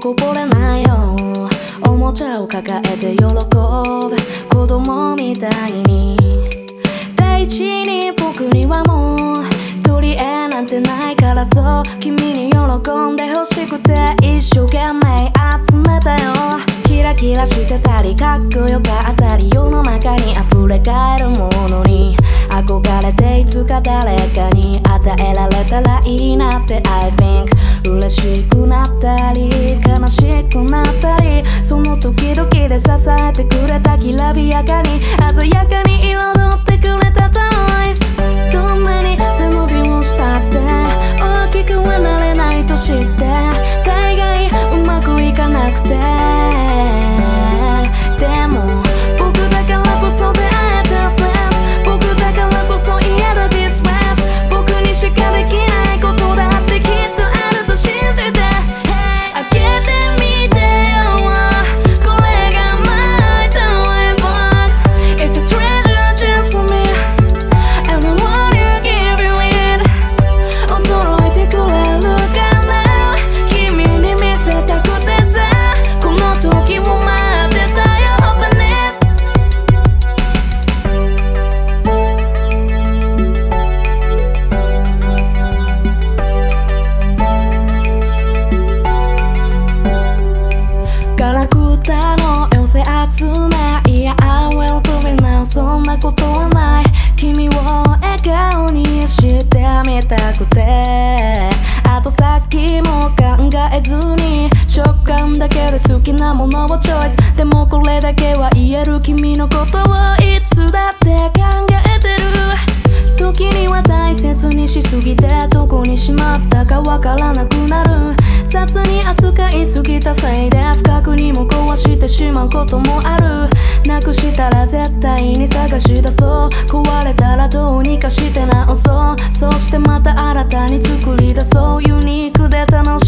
こぼれないよ。おもちゃを抱えて喜ぶ子供みたいに。第一に僕にはもう取り柄なんてないからそう。君に喜んでほしくて一生懸命集めたよ。キラキラしてたりかっこよかったり世の中に溢れ返るものに。憧れていつか誰かに与えられたらいいなって。I think 嬉しく支えてくれたきらびやかに鮮やかに彩ってくれたためものをチョイスでもこれだけは言える君のことをいつだって考えてる。時には大切にしすぎてどこにしまったかわからなくなる。雑に扱いすぎたせいで不覚にも壊してしまうこともある。なくしたら絶対に探し出そう。壊れたらどうにかして直そう。そしてまた新たに作り出そう。ユニークで楽しい